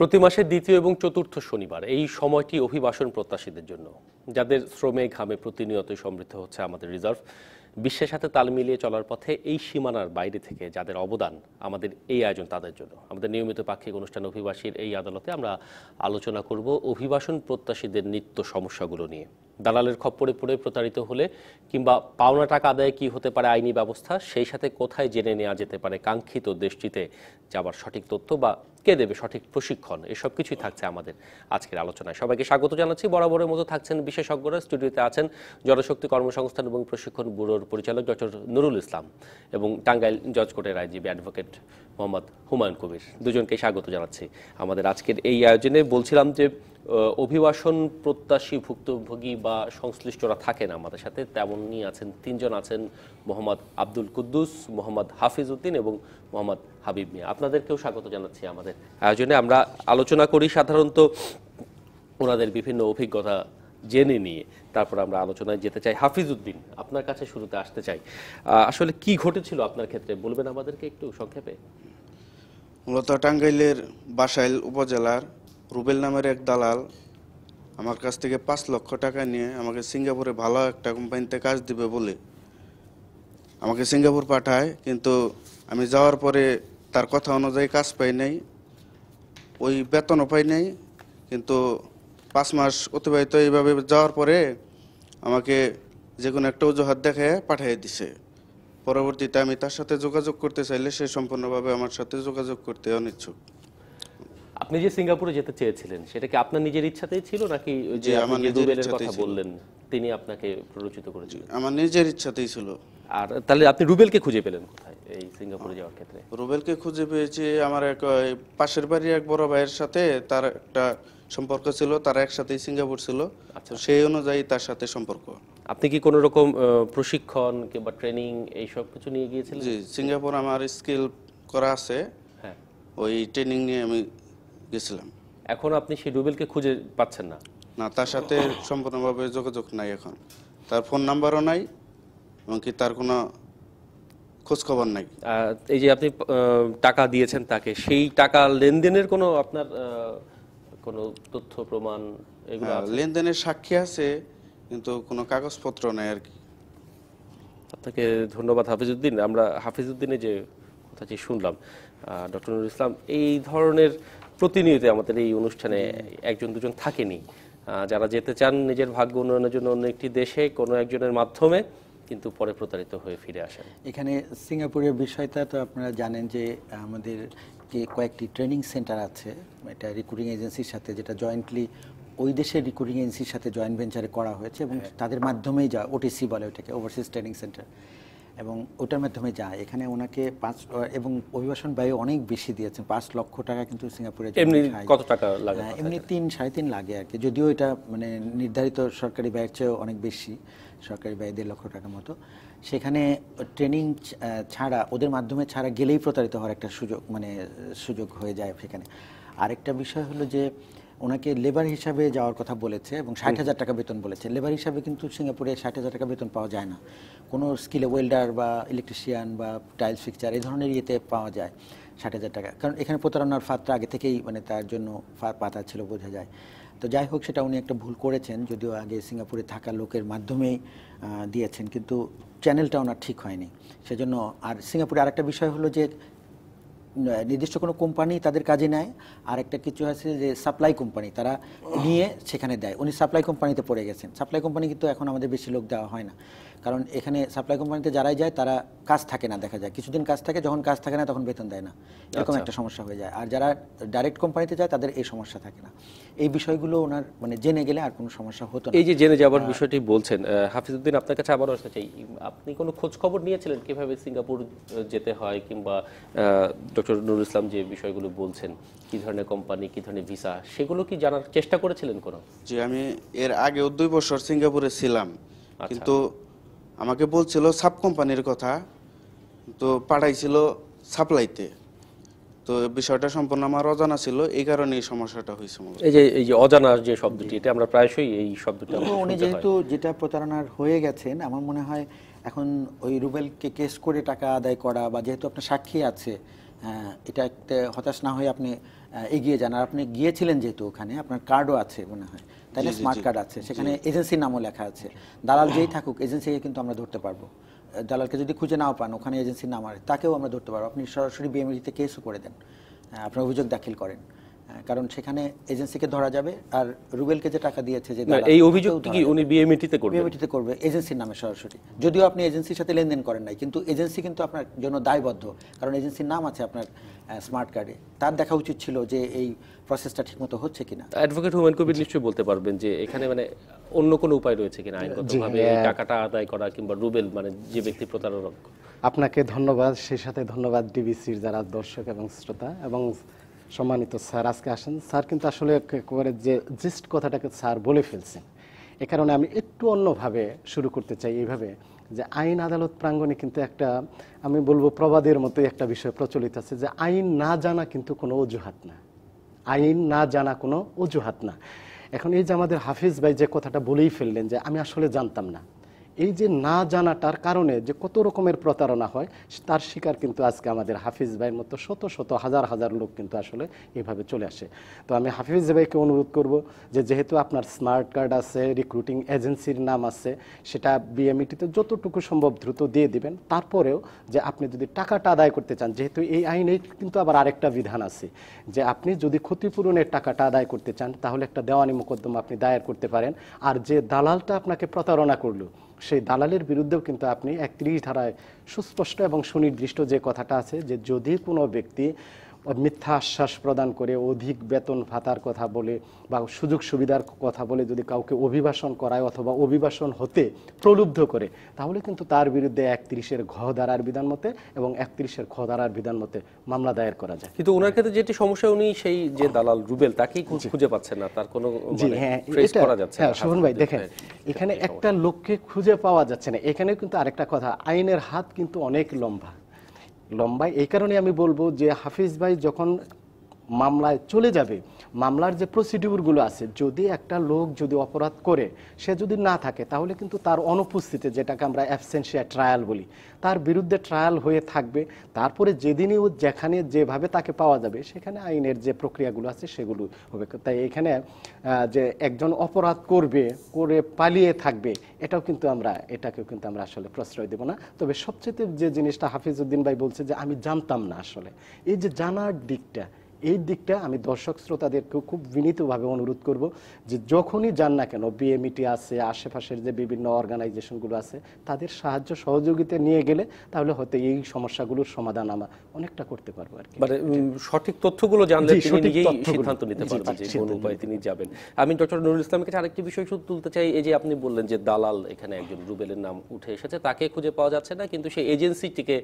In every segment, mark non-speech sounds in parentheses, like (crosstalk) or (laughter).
প্রতি মাসের দ্বিতীয় এবং চতুর্থ শনিবার এই সময়টি অভিবাসন প্রত্যাশীদের জন্য। যাদের শ্রমে ঘামে প্রতিনিয়তই সমৃদ্ধ হচ্ছে আমাদের রিজার্ভ, বিশ্বের সাথে তাল মিলিয়ে চলার পথে এই সীমানার বাইরে থেকে যাদের অবদান আমাদের এই আয়োজন তাদের জন্য। আমাদের নিয়মিত পাক্ষিক অনুষ্ঠান অভিবাসীর এই আদালতে আমরা আলোচনা করব অভিবাসন প্রত্যাশীদের নিত্য সমস্যাগুলো নিয়ে। দালালের খপ্পরে পড়ে প্রতারিত হলে কিংবা পাওনা টাকা আদায়ে কি হতে পারে আইনি ব্যবস্থা, সেই সাথে কোথায় জেনে নেওয়া যেতে পারে কাঙ্ক্ষিত দেশটিতে? যাবার সঠিক তথ্য বা কে দেবে সঠিক প্রশিক্ষণ? এসব কিছুই থাকছে আমাদের আজকের আলোচনায়। সবাইকে স্বাগত জানাচ্ছি। বরাবরের মতো থাকছেন বিশেষজ্ঞরা। স্টুডিওতে আছেন জনশক্তি কর্মসংস্থান এবং প্রশিক্ষণ ব্যুরোর পরিচালক ডক্টর নুরুল ইসলাম এবং টাঙ্গাইল জজ কোর্টের আইনজীবী অ্যাডভোকেট মোহাম্মদ হুমায়ুন কবির। দুজনকে স্বাগত জানাচ্ছি আমাদের আজকের এই আয়োজনে। বলছিলাম যে অভিবাসন প্রত্যাশী ভুক্তভোগী বা সংশ্লিষ্টরা থাকেন আমাদের সাথে। তেমনই আছেন তিনজন আছেন, মোহাম্মদ আব্দুল কুদ্দুস, মোহাম্মদ হাফিজ উদ্দিন এবং মোহাম্মদ হাবিব মিয়া। আপনাদেরকেও স্বাগত জানাচ্ছি আমাদের আয়োজনে। আমরা আলোচনা করি সাধারণত ওনাদের বিভিন্ন অভিজ্ঞতা জেনে নিয়ে। তারপর আমরা আলোচনায় যেতে চাই। হাফিজ উদ্দিন, আপনার কাছে শুরুতে আসতে চাই। আসলে কি ঘটেছিল আপনার ক্ষেত্রে? বলবেন আমাদেরকে একটু সংক্ষেপে। মূলত টাঙ্গাইলের বাসাইল উপজেলার রুবেল নামের এক দালাল আমার কাছ থেকে পাঁচ লক্ষ টাকা নিয়ে আমাকে সিঙ্গাপুরে ভালো একটা কোম্পানিতে কাজ দিবে বলে আমাকে সিঙ্গাপুর পাঠায়, কিন্তু আমি যাওয়ার পরে তার কথা অনুযায়ী কাজ পাই নাই, ওই বেতনও পাই নাই, কিন্তু পাঁচ মাস অতিবাহিত এইভাবে যাওয়ার পরে আমাকে যে কোনো একটা অজুহাত দেখে পাঠিয়ে দিছে। পরবর্তীতে আমি তার সাথে যোগাযোগ করতে চাইলে সে সম্পূর্ণভাবে আমার সাথে যোগাযোগ করতে অনিচ্ছুক আপনি যে সিঙ্গাপুরে যেতে চেয়েছিলেন সেটা কি আপনার নিজের ইচ্ছাতেই ছিল নাকি যে আমার নিজের রুবেলের কথা বললেন তিনি আপনাকে প্ররোচিত করেছিলেন? আমার নিজের ইচ্ছাতেই ছিল। আর তাহলে আপনি রুবেলকে খুঁজে পেলেন কোথায় এই সিঙ্গাপুরে যাওয়ার ক্ষেত্রে? রুবেলকে খুঁজে পেয়েছি আমার এক পাশের বাড়ির এক বড় ভাইয়ের সাথে তার একটা সম্পর্ক ছিল তারা একসাথেই সিঙ্গাপুর ছিল। তো সেই অনুযায়ী তার সাথে সম্পর্ক। আপনি কি কোনো রকম প্রশিক্ষণ কিংবা ট্রেনিং এই সব কিছু নিয়ে গিয়েছিলেন? জি সিঙ্গাপুর আমার স্কিল করা আছে। হ্যাঁ। ওই ট্রেনিং নিয়ে আমি গেছিলাম। এখন আপনি সেই রুবেলকে খুঁজে পাচ্ছেন না? না তার সাথে সম্পূর্ণভাবে যোগাযোগ নাই এখন। তার ফোন নাম্বারও নাই এমনকি তার কোনো খোঁজখবর নাই। এই যে আপনি টাকা দিয়েছেন তাকে সেই টাকা লেনদেনের কোনো আপনার কোনো তথ্য প্রমাণ এগুলো হ্যাঁ, লেনদেনের সাক্ষী আছে কিন্তু কোনো কাগজপত্র নাই আর কি। আপনাকে ধন্যবাদ হাফিজউদ্দিন। আমরা হাফিজউদ্দিনের যে কথাটি শুনলাম ডক্টর নুরুল ইসলাম এই ধরনের প্রতিনিয়ত আমাদের এই অনুষ্ঠানে একজন দুজন থাকেনি। যারা যেতে চান নিজের ভাগ্য উন্নয়নের জন্য অন্য একটি দেশে কোনো একজনের মাধ্যমে কিন্তু পরে প্রতারিত হয়ে ফিরে আসেন। এখানে সিঙ্গাপুরের বিষয়টা তো আপনারা জানেন যে আমাদের যে কয়েকটি ট্রেনিং সেন্টার আছে। এটা রিক্রুটিং এজেন্সির সাথে যেটা জয়েন্টলি ওই দেশের রিক্রুটিং এজেন্সির সাথে জয়েন্ট ভেঞ্চারে করা হয়েছে এবং তাদের মাধ্যমেই যা ওটিসি বলে ওটাকে ওভারসিজ ট্রেনিং সেন্টার এবং ওটার মাধ্যমে যায়। এখানে ওনাকে পাঁচ এবং অভিবাসন ব্যয় অনেক বেশি দিয়েছেন। পাঁচ লক্ষ টাকা কিন্তু সিঙ্গাপুরে এমনি কত টাকা লাগে হ্যাঁ, এমনি তিন সাড়ে তিন লাগে আর কি। যদিও এটা মানে নির্ধারিত সরকারি ব্যয়ের চেয়েও অনেক বেশি সরকারি ব্যয় দেড় লক্ষ টাকার মতো। সেখানে ট্রেনিং ছাড়া ওদের মাধ্যমে ছাড়া গেলেই প্রতারিত হওয়ার একটা সুযোগ মানে সুযোগ হয়ে যায় সেখানে আরেকটা বিষয় হলো যে ওনাকে লেবার হিসাবে যাওয়ার কথা বলেছে এবং ষাট হাজার টাকা বেতন বলেছে। লেবার হিসাবে কিন্তু সিঙ্গাপুরে ষাট হাজার টাকা বেতন পাওয়া যায় না। কোনো স্কিলে ওয়েল্ডার বা ইলেকট্রিশিয়ান বা টাইলস ফিক্সচার এই ধরনের ইয়েতে পাওয়া যায় ষাট হাজার টাকা। কারণ এখানে প্রতারণার ফাঁদটা আগে থেকেই মানে তার জন্য পাতা ছিল বোঝা যায়। তো যাই হোক সেটা উনি একটা ভুল করেছেন যদিও আগে সিঙ্গাপুরে থাকা লোকের মাধ্যমেই দিয়েছেন কিন্তু চ্যানেলটা ওনার ঠিক হয়নি। সেজন্য আর সিঙ্গাপুরে আরেকটা বিষয় হলো যে নির্দিষ্ট কোনো কোম্পানি তাদের কাজে নেয়। আর একটা কিছু আছে যে সাপ্লাই কোম্পানি, তারা নিয়ে সেখানে দেয়। উনি সাপ্লাই কোম্পানিতে পড়ে গেছেন। সাপ্লাই কোম্পানি কিন্তু এখন আমাদের বেশি লোক দেওয়া হয় না। কারণ এখানে সাপ্লাই কোম্পানিতে যারাই যায় তারা কাজ থাকে না দেখা যায়। কিছুদিন কাজ থাকে যখন কাজ থাকে না তখন বেতন দেয় না। এরকম একটা সমস্যা হয়ে যায়। আর যারা ডাইরেক্ট কোম্পানিতে যায় তাদের এই সমস্যা থাকে না। এই বিষয়গুলো ওনার মানে জেনে গেলে আর কোনো সমস্যা হতো না। এই যে জেনে যাওয়ার বিষয়টি বলছেন হাফিজউদ্দিন আপনার কাছে আবারও আসতে চাই। আপনি কোনো খোঁজ খবর নিয়েছিলেন কীভাবে সিঙ্গাপুর যেতে হয় কিংবা ডক্টর নুরুল ইসলাম যে বিষয়গুলো বলছেন কি ধরনের কোম্পানি কি ধরনের ভিসা সেগুলো কি জানার চেষ্টা করেছিলেন কোনো? যে আমি এর আগেও দুই বছর সিঙ্গাপুরে ছিলাম। কিন্তু আমাকে বলছিল সাব কোম্পানির কথা তো পাঠাইছিল সাপ্লাইতে তো বিষয়টা সম্পূর্ণ আমার অজানা ছিল এই কারণে এই সমস্যাটা হয়েছে। এই যে এই যে অজানা যে শব্দটি এটা আমরা প্রায়শই এই শব্দটি উনি যেহেতু যেটা প্রতারণার হয়ে গেছেন আমার মনে হয় এখন ওই রুবেলকে কেস করে টাকা আদায় করা বা যেহেতু আপনার সাক্ষী আছে হ্যাঁ, এটা একটা হতাশ না হয়ে আপনি এগিয়ে যান। আর আপনি গিয়েছিলেন যেহেতু ওখানে আপনার কার্ডও আছে মনে হয়। তাই না? স্মার্ট কার্ড আছে। সেখানে এজেন্সির নামও লেখা আছে। দালাল যেই থাকুক এজেন্সিকে কিন্তু আমরা ধরতে পারব। দালালকে যদি খুঁজে নাও পান ওখানে এজেন্সির নাম আর তাকেও আমরা ধরতে পারব। আপনি সরাসরি বিএমডিতে কেসও করে দেন। আপনার অভিযোগ দাখিল করেন। কারণ সেখানে এজেন্সিকে ধরা যাবে আর রুবেলকে যে টাকা দিয়েছে যে এই তাকেও কি উনি বিএমইটিতে করবেন? বিএমটিতে করবে এজেন্সির নামে সরাসরি। যদিও আপনি এজেন্সির সাথে লেনদেন করেন নাই কিন্তু এজেন্সি কিন্তু আপনার জন্য দায়বদ্ধ কারণ এজেন্সির নাম আছে আপনার স্মার্ট কার্ডে তার দেখা উচিত ছিল যে এই প্রসেসটা ঠিকমতো হচ্ছে কিনা। অ্যাডভোকেট হুমায়ুন কবির নিশ্চয়ই বলতে পারবেন যে এখানে মানে অন্য কোনো উপায় রয়েছে কিনা আইনগতভাবে এই টাকাটা আদায় করা কিংবা রুবেল মানে যে ব্যক্তি প্রতারক। আপনাকে ধন্যবাদ সেই সাথে ধন্যবাদ ডিবিসির যারা দর্শক এবং শ্রোতা এবং সম্মানিত স্যার, আজকে আসেন। স্যার কিন্তু আসলে একেবারে যে জিস্ট কথাটাকে স্যার বলে ফেলছেন, এ কারণে আমি একটু অন্যভাবে শুরু করতে চাই এইভাবে যে আইন আদালত প্রাঙ্গণে কিন্তু একটা, আমি বলব প্রবাদের মতো একটা বিষয় প্রচলিত আছে যে আইন না জানা কিন্তু কোনো অজুহাত না। আইন না জানা কোনো অজুহাত না। এখন এই যে আমাদের হাফিজ ভাই যে কথাটা বলেই ফেললেন যে আমি আসলে জানতাম না এই যে না জানাটার কারণে যে কত রকমের প্রতারণা হয়, তার শিকার কিন্তু আজকে আমাদের হাফিজ ভাইয়ের মতো শত শত হাজার হাজার লোক কিন্তু আসলে এভাবে চলে আসে। তো আমি হাফিজ ভাইকে অনুরোধ করব যে যেহেতু আপনার স্মার্ট কার্ড আছে রিক্রুটিং এজেন্সির নাম আছে, সেটা বিএমইটিতে যতটুকু সম্ভব দ্রুত দিয়ে দিবেন। তারপরেও যে আপনি যদি টাকাটা আদায় করতে চান, যেহেতু এই আইনে কিন্তু আবার আরেকটা বিধান আছে, যে আপনি যদি ক্ষতিপূরণের টাকাটা আদায় করতে চান, তাহলে একটা দেওয়ানি মোকদ্দমা আপনি দায়ের করতে পারেন। আর যে দালালটা আপনাকে প্রতারণা করল সেই দালালের বিরুদ্ধেও কিন্তু আপনি একত্রিশ ধারায় সুস্পষ্ট এবং সুনির্দিষ্ট যে কথাটা আছে যে যদি কোনো ব্যক্তি মিথ্যা আশ্বাস প্রদান করে অধিক বেতন ভাতার কথা বলে বা সুযোগ সুবিধার কথা বলে যদি কাউকে অভিবাসন করায় অথবা অভিবাসন হতে প্রলুব্ধ করে তাহলে কিন্তু তার বিরুদ্ধে একত্রিশের ঘ ধারার বিধান মতে এবং একত্রিশের খ ধারার বিধান মতে মামলা দায়ের করা যায়। কিন্তু ওনার ক্ষেত্রে যেটি সমস্যা উনি সেই যে দালাল রুবেল তাকেই খুঁজে পাচ্ছেন না তার কোনো জি মানে হ্যাঁ করা যাচ্ছে হ্যাঁ শোভন ভাই দেখেন এখানে একটা লোককে খুঁজে পাওয়া যাচ্ছে না। এখানে কিন্তু আরেকটা কথা আইনের হাত কিন্তু অনেক লম্বা। লম্বা এই কারণে আমি বলব যে হাফিজ ভাই যখন মামলায় চলে যাবে। মামলার যে প্রসিডিউরগুলো আছে, যদি একটা লোক যদি অপরাধ করে, সে যদি না থাকে, তাহলে কিন্তু তার অনুপস্থিতি, যেটাকে আমরা অ্যাবসেন্সিয়া ট্রায়াল বলি, তার বিরুদ্ধে ট্রায়াল হয়ে থাকবে। তারপরে যেদিনই ও যেখানে যেভাবে তাকে পাওয়া যাবে, সেখানে আইনের যে প্রক্রিয়াগুলো আছে, সেগুলো হবে। তাই এখানে যে একজন অপরাধ করবে, করে পালিয়ে থাকবে, এটাও কিন্তু আমরা, এটাকেও কিন্তু আমরা আসলে প্রশ্রয় দেব না। তবে সবচেয়ে যে জিনিসটা হাফিজউদ্দিন ভাই বলছে যে, আমি জানতাম না আসলে। এই যে জানার দিকটা এই দিকটা আমি দর্শক শ্রোতাদেরকেও খুব বিনীতভাবে অনুরোধ করব যে যখনই যান না কেন বিএমইটি আছে আশেপাশের যে বিভিন্ন অর্গানাইজেশনগুলো আছে তাদের সাহায্য সহযোগিতা নিয়ে গেলে তাহলে হয়তো এই সমস্যাগুলোর সমাধান আমরা অনেকটা করতে পারব আর কি। মানে সঠিক তথ্যগুলো জানলে তিনি নিজেই সিদ্ধান্ত নিতে পারবেন যে কোন উপায়ে তিনি যাবেন। আমি ডক্টর নুরুল ইসলামের কাছে আরেকটি বিষয় শুধু তুলতে চাই এই যে আপনি বললেন যে দালাল এখানে একজন রুবেলের নাম উঠে এসেছে তাকে খুঁজে পাওয়া যাচ্ছে না কিন্তু সেই এজেন্সিটিকে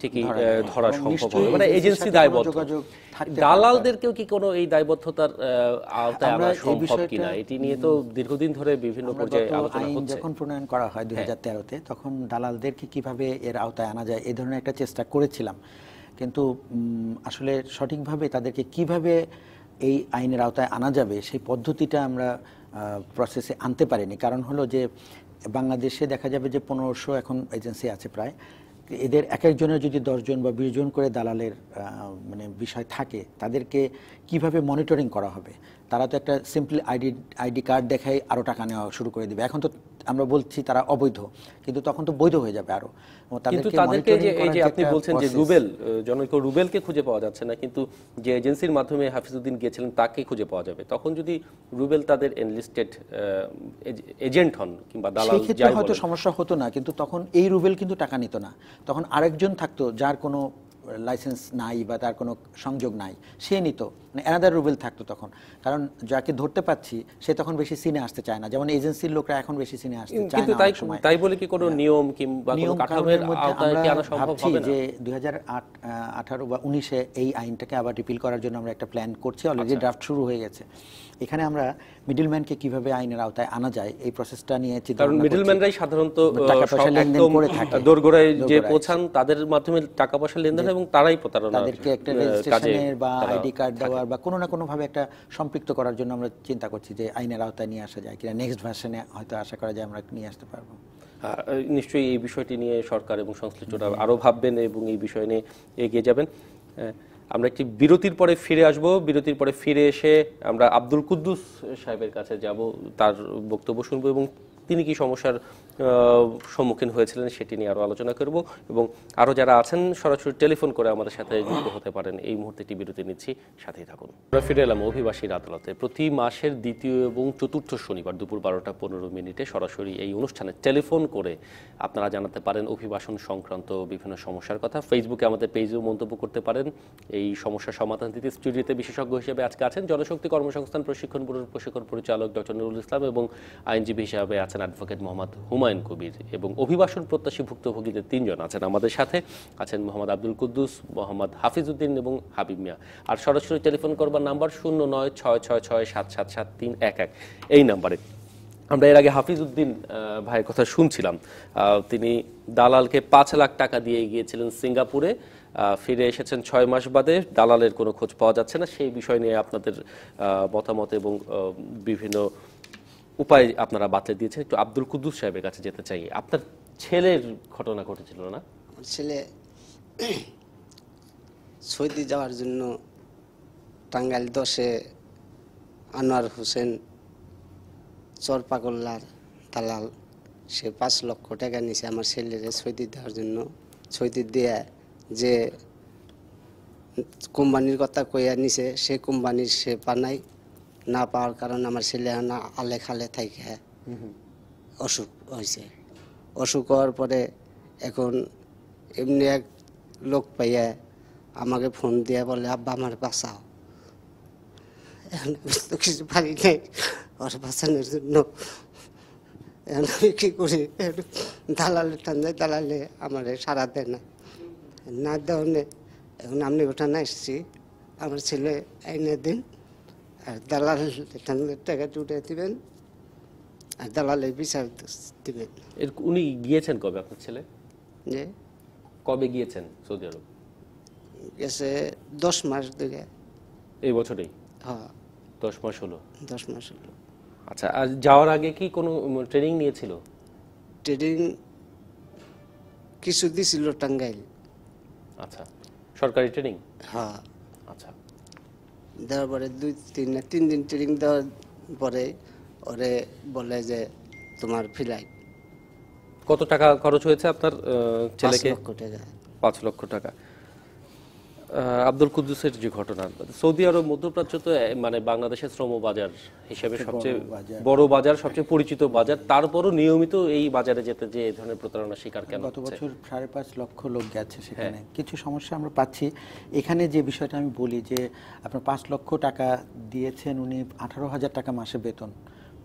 ঠিকই ধরা সম্ভব হবে। মানে এজেন্সি দায়বদ্ধ। পারে। দালালদেরকেও কি কোনো এই দায়বদ্ধতার আওতায় আনা সম্ভব কিনা? এটি নিয়ে তো দীর্ঘদিন ধরে বিভিন্ন পর্যায়ে আলোচনা হচ্ছে। যখন প্রণয়ন করা হয় দুই হাজার তেরোতে তখন দালালদেরকে কীভাবে এর আওতায় আনা যায় এই ধরনের একটা চেষ্টা করেছিলাম। কিন্তু আসলে সঠিকভাবে তাদেরকে কীভাবে এই আইনের আওতায় আনা যাবে সেই পদ্ধতিটা আমরা প্রসেসে আনতে পারিনি। কারণ হলো যে বাংলাদেশে দেখা যাবে যে পনেরোশো এখন এজেন্সি আছে প্রায়। এদের এক একজনের যদি দশজন বা বিশ জন করে দালালের মানে বিষয় থাকে তাদেরকে কীভাবে মনিটরিং করা হবে? তারা তো একটা সিম্পলি আইডি আইডি কার্ড দেখাই আরও টাকা নেওয়া শুরু করে দিবে। এখন তো আমরা বলছি তারা অবৈধ কিন্তু তখন তো বৈধ হয়ে যাবে আরও। কিন্তু তাদেরকে যে এই যে আপনি বলছেন যে রুবেল জনৈক রুবেলকে খুঁজে পাওয়া যাচ্ছে না কিন্তু যে এজেন্সির মাধ্যমে হাফিজউদ্দিন গিয়েছিলেন তাকে খুঁজে পাওয়া যাবে। তখন যদি রুবেল তাদের এনলিস্টেড এজেন্ট হন কিংবা দালাল যাই হয়তো সমস্যা হতো না কিন্তু তখন এই রুবেল কিন্তু টাকা নিত না। তখন আরেকজন থাকতো যার কোনো লাইসেন্স নাই বা তার কোনো সংযোগ নাই সে নিত। মানে অ্যানাদার রুবেল থাকতো তখন। কারণ যাকে ধরতে পাচ্ছি সে তখন বেশি সিনে আসতে চায় না। যেমন এজেন্সির লোকরা এখন বেশি সিনে আসতে চায় কিন্তু না তাই বলে কি কোনো নিয়ম কিংবা কোনো কাঠামোর মধ্যে আওতায় কি আনা আমরা সম্ভব ভাবছি হবে না? যে দুই হাজার আঠারো বা উনিশে এই আইনটাকে আবার রিপিল করার জন্য আমরা একটা প্ল্যান করছি। অলরেডি আচ্ছা। ড্রাফট শুরু হয়ে গেছে। এখানে আমরা মিডলম্যানকে কীভাবে আইনের আওতায় আনা যায় এই প্রসেসটা নিয়ে চিন্তা কারণ। মিডলম্যানরাই সাধারণত টাকা পয়সা লেনদেন করে থাকে। দোরগোড়ায় যে পৌঁছান তাদের মাধ্যমে টাকা পয়সা লেনদেন এবং তারাই প্রতারণা তাদেরকে একটা রেজিস্ট্রেশনের বা আইডি কার্ড দেওয়ার বা কোনো না কোনো ভাবে একটা সম্পৃক্ত করার জন্য আমরা চিন্তা করছি যে আইনের আওতায় নিয়ে আসা যায় কিনা নেক্সট ভার্সনে হয়তো আশা করা যায় আমরা নিয়ে আসতে পারব নিশ্চয়ই এই বিষয়টি নিয়ে সরকার এবং সংশ্লিষ্টরা আরও ভাববেন এবং এই বিষয় নিয়ে এগিয়ে যাবেন আমরা একটি বিরতির পরে ফিরে আসব। বিরতির পরে ফিরে এসে আমরা আব্দুল কুদ্দুস সাহেবের কাছে যাব, তার বক্তব্য শুনব এবং তিনি কি সমস্যার সম্মুখীন হয়েছিলেন সেটি নিয়ে আরও আলোচনা করব এবং আরও যারা আছেন, সরাসরি টেলিফোন করে আমাদের সাথে যুক্ত হতে পারেন। এই মুহূর্তে একটি বিরতি নিচ্ছি, সাথেই থাকুন। আমরা ফিরে এলাম অভিবাসীর আদালতে। প্রতি মাসের দ্বিতীয় এবং চতুর্থ শনিবার দুপুর বারোটা পনেরো মিনিটে সরাসরি এই অনুষ্ঠানে টেলিফোন করে আপনারা জানাতে পারেন অভিবাসন সংক্রান্ত বিভিন্ন সমস্যার কথা। ফেসবুকে আমাদের পেজেও মন্তব্য করতে পারেন। এই সমস্যার সমাধান দিতে স্টুডিওতে বিশেষজ্ঞ হিসেবে আজকে আছেন জনশক্তি কর্মসংস্থান প্রশিক্ষণ ব্যুরোর প্রশিক্ষণ পরিচালক ডক্টর নুরুল ইসলাম এবং আইনজীবী হিসাবে আছেন অ্যাডভোকেট মোহাম্মদ হুমায়ুন কবির এবং অভিবাসন প্রত্যাশী ভুক্তভোগীদের তিনজন আছেন আমাদের সাথে। আছেন মোহাম্মদ আব্দুল কুদ্দুস, মোহাম্মদ হাফিজউদ্দিন এবং হাবিব মিয়া। আর সরাসরি টেলিফোন করবার নাম্বার শূন্য নয় ছয় ছয় ছয় সাত সাত সাত তিন এক এক। এই নাম্বারে। আমরা এর আগে হাফিজউদ্দিন ভাইয়ের কথা শুনছিলাম। তিনি দালালকে পাঁচ লাখ টাকা দিয়ে গিয়েছিলেন সিঙ্গাপুরে। ফিরে এসেছেন ছয় মাস বাদে। দালালের কোনো খোঁজ পাওয়া যাচ্ছে না। সেই বিষয় নিয়ে আপনাদের মতামত এবং বিভিন্ন উপায় আপনারা বাতলে দিয়েছেন। একটু আব্দুল কুদ্দুস সাহেবের কাছে যেতে চাই। আপনার ছেলের ঘটনা ঘটেছিল না? আমার ছেলে সৌদি যাওয়ার জন্য টাঙ্গাইল দশে আনোয়ার হোসেন চরপাগল্লার দালাল, সে পাঁচ লক্ষ টাকা নিছে আমার ছেলেরে সৌদি দেওয়ার জন্য। সৌদি দেয়া যে কোম্পানির কথা কইয়া নিছে, সে কোম্পানির সে পানাই না পাওয়ার কারণে আমার ছেলে না আলে খালে থাকে। অসুখ হয়েছে। অসুখ হওয়ার পরে এখন এমনি এক লোক পাইয়া আমাকে ফোন দিয়ে বলে, আব্বা, আমার বাঁচাও। এখন আমি তো কিছু পারি নাই। ওর বাঁচানোর জন্য। এখন আমি কী করি? দালালে টান দেয় দালালে আমার সারা দেয় না। না দেওয়ানে এখন আপনি ওটা না এসছি আমার ছেলে আইনে দিন। আর দালাল টানলে টাকা উঠে দিবেন আর দালালে বিচার দিবেন। এর উনি গিয়েছেন কবে আপনার ছেলে? যে? কবে গিয়েছেন সৌদি আরব? গেছে দশ মাস ধরে। এই বছরেই? হ্যাঁ। দশ মাস হলো? দশ মাস হলো। আচ্ছা আর যাওয়ার আগে কি কোনো ট্রেনিং নিয়েছিল? ট্রেনিং কিছু দিছিল টাঙ্গাইল। আচ্ছা সরকারি ট্রেনিং? হ্যাঁ। আচ্ছা দেওয়ার পরে দুই তিন না তিন দিন ট্রেনিং দেওয়ার পরে ওরে বলে যে তোমার ফ্লাইট কত টাকা খরচ হয়েছে আপনার ছেলেকে? লক্ষ টাকা। পাঁচ লক্ষ টাকা। আব্দুল কুদ্দুসের যে ঘটনা সৌদি আরব মধ্যপ্রাচ্য তো মানে বাংলাদেশের শ্রম বাজার হিসেবে সবচেয়ে বড় বাজার সবচেয়ে পরিচিত বাজার। তারপরও নিয়মিত এই বাজারে যেতে যে এই ধরনের প্রতারণা শিকার কেন গত বছর সাড়ে পাঁচ লক্ষ লোক গেছে সেখানে। হ্যাঁ। কিছু সমস্যা আমরা পাচ্ছি। এখানে যে বিষয়টা আমি বলি যে আপনার পাঁচ লক্ষ টাকা দিয়েছেন উনি আঠারো হাজার টাকা মাসে বেতন।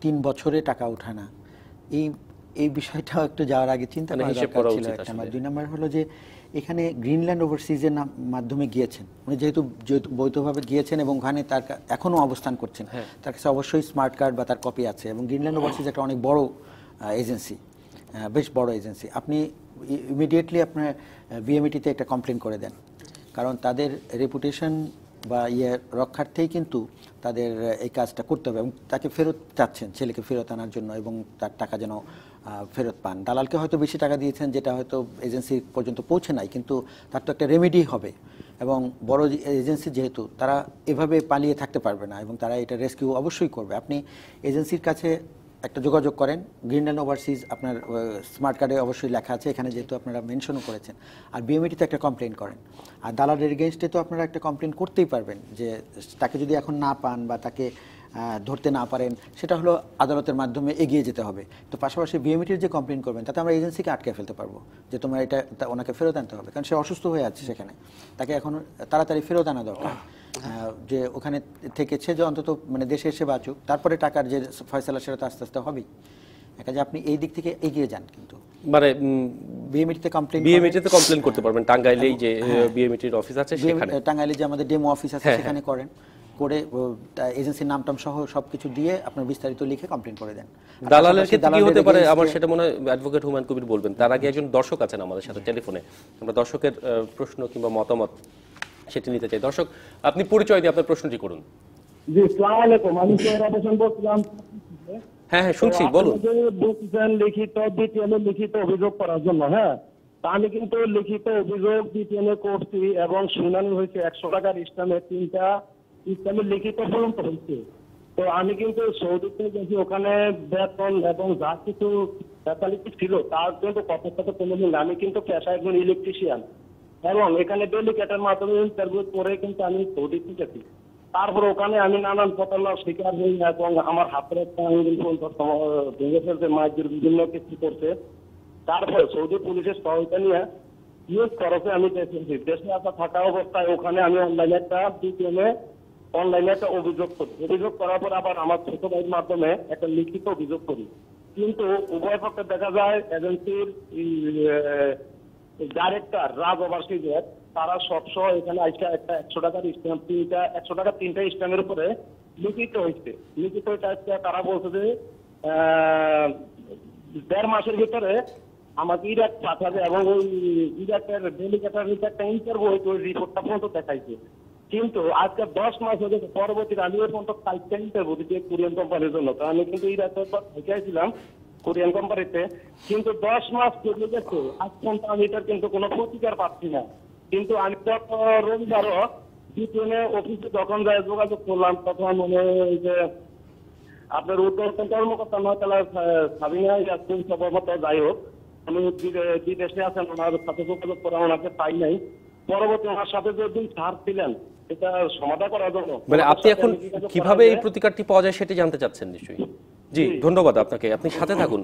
তিন বছরে টাকা ওঠে না এই এই বিষয়টাও একটু যাওয়ার আগে চিন্তা মানে করা দরকার ছিল একটা। দুই নম্বর হলো যে এখানে গ্রিনল্যান্ড ওভারসিজের মাধ্যমে গিয়েছেন। উনি যেহেতু বৈধভাবে গিয়েছেন এবং ওখানে তার কা- এখনও অবস্থান করছেন। হ্যাঁ। তার কাছে অবশ্যই স্মার্ট কার্ড বা তার কপি আছে এবং গ্রিনল্যান্ড ওভারসিজ একটা অনেক বড় এজেন্সি বেশ বড় এজেন্সি আপনি ইমিডিয়েটলি আপনার বিএমইটিতে একটা কমপ্লেন করে দেন। কারণ তাদের রেপুটেশন বা ইয়ে রক্ষার্থেই কিন্তু তাদের এই কাজটা করতে হবে এবং তাকে ফেরত চাচ্ছেন, ছেলেকে ফেরত আনার জন্য এবং তার টাকা যেন ফেরত পান। দালালকে হয়তো বেশি টাকা দিয়েছেন, যেটা হয়তো এজেন্সি পর্যন্ত পৌঁছে নাই, কিন্তু তার তো একটা রেমেডি হবে এবং বড় এজেন্সি যেহেতু, তারা এভাবে পালিয়ে থাকতে পারবে না এবং তারা এটা রেস্কিউ অবশ্যই করবে। আপনি এজেন্সির কাছে একটা যোগাযোগ করেন। গ্রিনল্যান্ড ওভারসিজ আপনার স্মার্ট কার্ডে অবশ্যই লেখা আছে। এখানে যেহেতু আপনারা মেনশনও করেছেন। আর বিএমইটিতে একটা কমপ্লেন করেন। আর দালালের এগেনস্টে তো আপনারা একটা কমপ্লেন করতেই পারবেন যে, তাকে যদি এখন না পান বা তাকে ধরতে না পারেন, সেটা হলো আদালতের মাধ্যমে এগিয়ে যেতে হবে। তো পাশাপাশি বিএমইটির যে কমপ্লেন করবেন, তাতে আমরা এজেন্সিকে আটকে ফেলতে পারব যে, তোমার এটা ওনাকে ফেরত আনতে হবে। কারণ সে অসুস্থ হয়ে আছে সেখানে। তাকে এখন তাড়াতাড়ি ফেরত আনা দরকার। যে ওখানে থেকেছে যে অন্তত মানে দেশে এসে বাঁচুক তারপরে টাকার যে ফয়সালা সেটা তো আস্তে আস্তে হবেই। কাজে আপনি এই দিক থেকে এগিয়ে যান কিন্তু। মানে বিএমইটিতে কমপ্লেন বিএমইটিতে কমপ্লেন করতে পারবেন। টাঙ্গাইলেই যে বিএমইটির অফিস আছে সেখানে। টাঙ্গাইলে যে আমাদের ডেমো অফিস আছে হ্যাঁ, সেখানে করেন। করে এজেন্সির নামটাম সহ সবকিছু দিয়ে আপনার বিস্তারিত লিখে কমপ্লেন করে দেন। দালালের ক্ষেত্রে কি হতে পারে? আমার সেটা মনে হয় অ্যাডভোকেট হুমায়ুন কবির বলবেন। তার আগে একজন দর্শক আছেন আমাদের সাথে টেলিফোনে। আমরা দর্শকের প্রশ্ন কিংবা মতামত সেটি নিতে চাই। দর্শক আপনি পরিচয় দিয়ে আপনার প্রশ্নটি করুন। জি আলাইকুম। আমি সোহরাব হোসেন বলছিলাম। হ্যাঁ হ্যাঁ শুনছি বলুন। লিখিত লিখিত অভিযোগ করার জন্য হ্যাঁ? আমি কিন্তু লিখিত অভিযোগ করছি এবং শুনানি হয়েছে একশো টাকার ইসলামে তিনটা ইসলামের লিখিত পর্যন্ত হয়েছে। তো আমি কিন্তু সৌদিতে গেছি ওখানে বেতন এবং যা কিছু ফ্যাসিলিটি ছিল তার কিন্তু কত কত কোনো আমি কিন্তু পেশায় একজন ইলেকট্রিশিয়ান। এবং এখানে ডেলিকেটের মাধ্যমে ইন্টারভিউ করে কিন্তু আমি সৌদিতে গেছি তারপর ওখানে আমি নানান প্রতারণার শিকার হই এবং আমার হাতের একটা ভেঙে ফেলছে মায়ের বিভিন্ন কিছু করছে। তারপর সৌদি পুলিশের সহায়তা নিয়ে ইউজ খরচে আমি দেশে দেশে আসা থাকা অবস্থায় ওখানে আমি অনলাইনে একটা বিপিএমে অনলাইনে একটা অভিযোগ করি। অভিযোগ করার পর আবার আমার ছোট ভাইয়ের মাধ্যমে একটা লিখিত অভিযোগ করি। কিন্তু উভয় পক্ষে দেখা যায় এজেন্সির ডাইরেক্টর রাজ ওভারসিজের তারা সবসময় এখানে একটা একশো টাকার স্ট্যাম্প তিনটা, একশো টাকা তিনটা স্ট্যাম্পের উপরে লিখিত হয়েছে। লিখিত হয়েছে তারা বলছে যে দেড় মাসের ভিতরে আমাকে ইরাক পাঠাবে এবং ওই ইরাকের ডেলিগেটার একটা ইন্টারভিউ হয়েছে, ওই রিপোর্টটা পর্যন্ত দেখাইছে। কিন্তু আজকে দশ মাস হয়ে গেছে, পরবর্তীতে আমি পর্যন্ত কালকে ইন্টারভিউ কোরিয়ান কোম্পানির জন্য। তো আমি কিন্তু ইরাকের পর দেখাইছিলাম কোরিয়ান কোম্পানিতে কিন্তু দশ মাস চলে গেছে আজ পর্যন্ত আমি এটার কিন্তু কোনো প্রতিকার পাচ্ছি না। কিন্তু আমি গত রবিবারও বিপিএনে অফিসে যখন যায় যোগাযোগ করলাম তখন মনে যে আপনার কর্মকর্তা সাবিনা ইয়াসমিন যাই হোক। আমি বিদে- বিদেশে আছেন ওনার সাথে যোগাযোগ করা ওনাকে পাই নাই। পরবর্তী ওনার সাথে যে দুই সার ছিলেন এটা সমাধান করার জন্য মানে আপনি এখন কীভাবে এই প্রতিকারটি পাওয়া যায় সেটি জানতে চাচ্ছেন নিশ্চয়ই? জি ধন্যবাদ আপনাকে আপনি সাথে থাকুন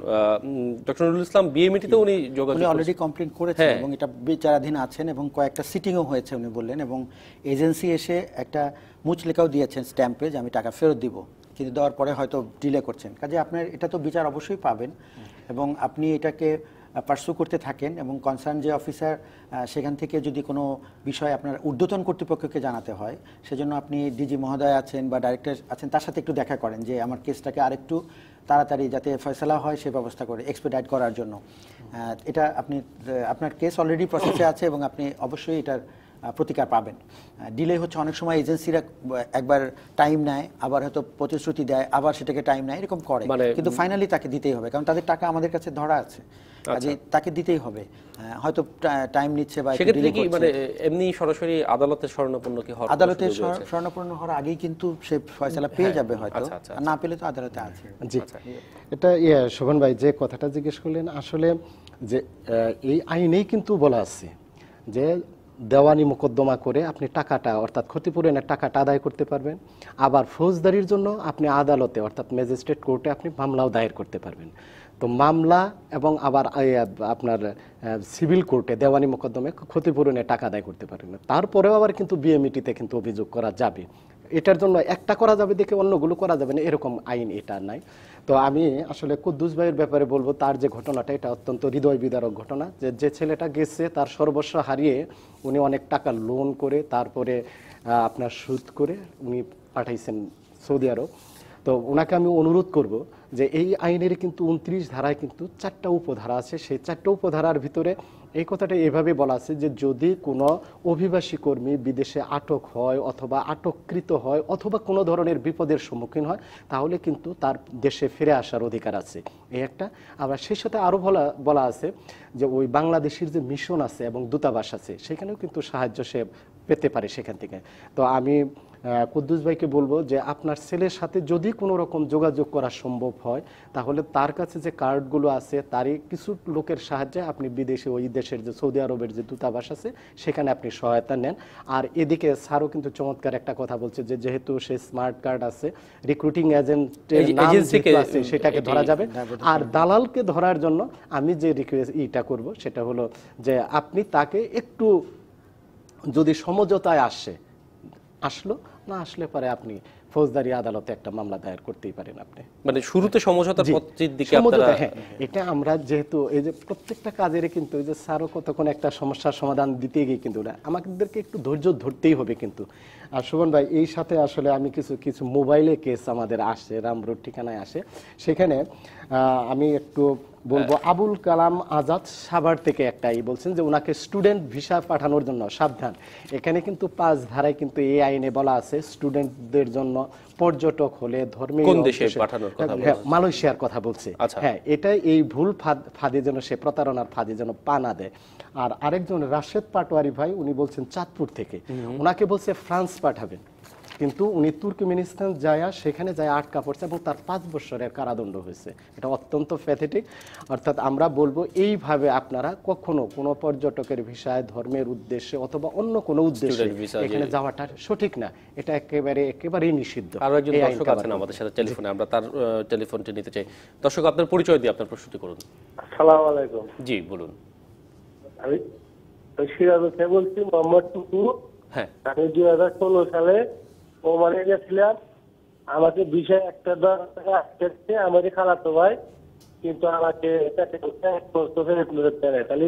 ডক্টর নুরুল ইসলাম বিএমইটিতে উনি যোগাযোগ উনি অলরেডি। কমপ্লেন করেছেন হ্যাঁ। এবং এটা বিচারাধীন আছেন এবং কয়েকটা সিটিংও হয়েছে উনি বললেন এবং এজেন্সি এসে একটা মুচলেখাও দিয়েছেন স্ট্যাম্পে যে আমি টাকা ফেরত দিব কিন্তু দেওয়ার পরে হয়তো ডিলে করছেন কাজে আপনার এটা তো বিচার অবশ্যই পাবেন এবং আপনি এটাকে পার্সু করতে থাকেন এবং কনসার্ন যে অফিসার সেখান থেকে যদি কোনো বিষয় আপনার ঊর্ধ্বতন কর্তৃপক্ষকে জানাতে হয় সেজন্য আপনি ডিজি মহোদয় আছেন বা ডাইরেক্টর আছেন তার সাথে একটু দেখা করেন যে আমার কেসটাকে আরেকটু তাড়াতাড়ি যাতে ফয়সলা হয় সে ব্যবস্থা করে এক্সপেডাইট করার জন্য। এটা আপনি আপনার কেস অলরেডি প্রসেসে আছে এবং আপনি অবশ্যই এটার প্রতিকার পাবেন। ডিলে হচ্ছে অনেক সময় এজেন্সিরা একবার টাইম নেয় আবার হয়তো প্রতিশ্রুতি দেয় আবার সেটাকে টাইম নেয় এরকম করে। মানে- কিন্তু ফাইনালি তাকে দিতেই হবে কারণ তাদের টাকা আমাদের কাছে ধরা আছে। কাজে তাকে দিতেই হবে। হয়তো টাইম নিচ্ছে বা একটু সেক্ষেত্রে কি করছে। মানে এমনি সরাসরি আদালতের শরণাপন্ন কি হওয়ার কোনো আদালতের স্বর্ণপূর্ণ হওয়ার আগেই কিন্তু সে ফয়সালা পেয়ে যাবে হয়তো। আচ্ছা, আচ্ছা, না পেলে তো আদালতে আছে। জি। এটা ইয়ে শোভন ভাই যে কথাটা জিজ্ঞেস করলেন আসলে যে এই আইনেই কিন্তু বলা আছে যে দেওয়ানি মোকদ্দমা করে আপনি টাকাটা অর্থাৎ ক্ষতিপূরণের টাকাটা আদায় করতে পারবেন। আবার ফৌজদারির জন্য আপনি আদালতে অর্থাৎ ম্যাজিস্ট্রেট কোর্টে আপনি মামলাও দায়ের করতে পারবেন। তো মামলা এবং আবার আপনার সিভিল কোর্টে, দেওয়ানি মোকদ্দমে ক্ষতিপূরণে টাকা আদায় করতে পারে না। তারপরেও আবার কিন্তু বিএমইটিতে কিন্তু অভিযোগ করা যাবে। এটার জন্য একটা করা যাবে দেখে অন্যগুলো করা যাবে না, এরকম আইন এটা নাই। তো আমি আসলে কুদ্দুস ভাইয়ের ব্যাপারে বলব, তার যে ঘটনাটা, এটা অত্যন্ত হৃদয় বিদারক ঘটনা যে যে ছেলেটা গেছে, তার সর্বস্ব হারিয়ে উনি অনেক টাকা লোন করে, তারপরে আপনার সুদ করে উনি পাঠাইছেন সৌদি আরব। তো ওনাকে আমি অনুরোধ করব যে এই আইনের কিন্তু উনত্রিশ ধারায় কিন্তু চারটা উপধারা আছে। সেই চারটা উপধারার ভিতরে এই কথাটা এভাবে বলা আছে যে যদি কোনো অভিবাসী কর্মী বিদেশে আটক হয় অথবা আটককৃত হয় অথবা কোনো ধরনের বিপদের সম্মুখীন হয়, তাহলে কিন্তু তার দেশে ফিরে আসার অধিকার আছে। এই একটা। আবার সেই সাথে আরও বলা বলা আছে যে ওই বাংলাদেশের যে মিশন আছে এবং দূতাবাস আছে, সেখানেও কিন্তু সাহায্য সে পেতে পারে সেখান থেকে। তো আমি কুদ্দুস ভাইকে বলব যে আপনার ছেলের সাথে যদি কোনো রকম যোগাযোগ করা সম্ভব হয় তাহলে তার কাছে যে কার্ডগুলো আছে তারই কিছু লোকের সাহায্যে আপনি বিদেশে ওই দেশের যে সৌদি আরবের যে দূতাবাস আছে সেখানে আপনি সহায়তা নেন। আর এদিকে স্যারও কিন্তু চমৎকার একটা কথা বলছে যে যেহেতু সে স্মার্ট কার্ড আছে রিক্রুটিং যেহেতু আছে সেটাকে ধরা যাবে। আর দালালকে ধরার জন্য আমি যে রিকোয়েস্ট ইটা করব সেটা হলো যে আপনি তাকে একটু যদি সমঝোতায় আসে আসলো না আসলে পরে আপনি ফৌজদারি আদালতে একটা মামলা দায়ের করতেই পারেন আপনি। মানে শুরুতে সমঝোতার পথের দিকে আপনারা হ্যাঁ এটা আমরা যেহেতু এই যে প্রত্যেকটা কাজের কিন্তু এই যে স্যারও কতক্ষণ একটা সমস্যার সমাধান দিতে গিয়ে কিন্তু আমাদেরকে একটু ধৈর্য ধরতেই হবে কিন্তু। আর শোভন ভাই এই সাথে আসলে আমি কিছু কিছু মোবাইলে কেস আমাদের আসে রামরোড ঠিকানায় আসে। সেখানে আমি একটু বলব আবুল কালাম আজাদ সাভার থেকে একটাই বলছেন যে ওনাকে স্টুডেন্ট ভিসা পাঠানোর জন্য সাবধান। এখানে কিন্তু পাঁচ ধারায় কিন্তু এই আইনে বলা আছে স্টুডেন্টদের জন্য পর্যটক হলে ধর্মীয় কোন দেশে পাঠানোর কথা হ্যাঁ, মালয়েশিয়ার কথা বলছে। আচ্ছা। হ্যাঁ এটা এই ভুল ফাঁদ- ফাঁদে যেন সে প্রতারণার ফাঁদে যেন পা না দেয়। আর আরেকজন রাশেদ পাটোয়ারি ভাই উনি বলছেন চাঁদপুর থেকে। ওনাকে বলছে ফ্রান্স পাঠাবেন। কিন্তু উনি তুর্কমেনিস্তান যায় সেখানে যায় আটকা পড়ছে এবং তার পাঁচ বছরের কারাদণ্ড হয়েছে। এটা অত্যন্ত প্যাথেটিক অর্থাৎ আমরা বলব এইভাবে আপনারা কখনো কোনো পর্যটকের ভিসায় ধর্মের উদ্দেশ্যে অথবা অন্য কোনো উদ্দেশ্যে এখানে যাওয়াটা সঠিক না। এটা একেবারে একেবারেই নিষিদ্ধ। আরও একজন দর্শক আছেন আমাদের সাথে টেলিফোনে। আমরা তার টেলিফোনটি নিতে চাই। দর্শক আপনার পরিচয় দিয়ে আপনার প্রশ্নটি করুন। সালাম আলাইকুম। জি বলুন। আমি সিরাজ হোসেন বলছি মোহাম্মদ টুকু হ্যাঁ। আমি দুই হাজার ষোলো সালে ওমানে গেছিলাম। আমাকে বিষয় একটা দশ টাকা আসতেছে আমাদের খালাতো ভাই কিন্তু আমাকে তাহলে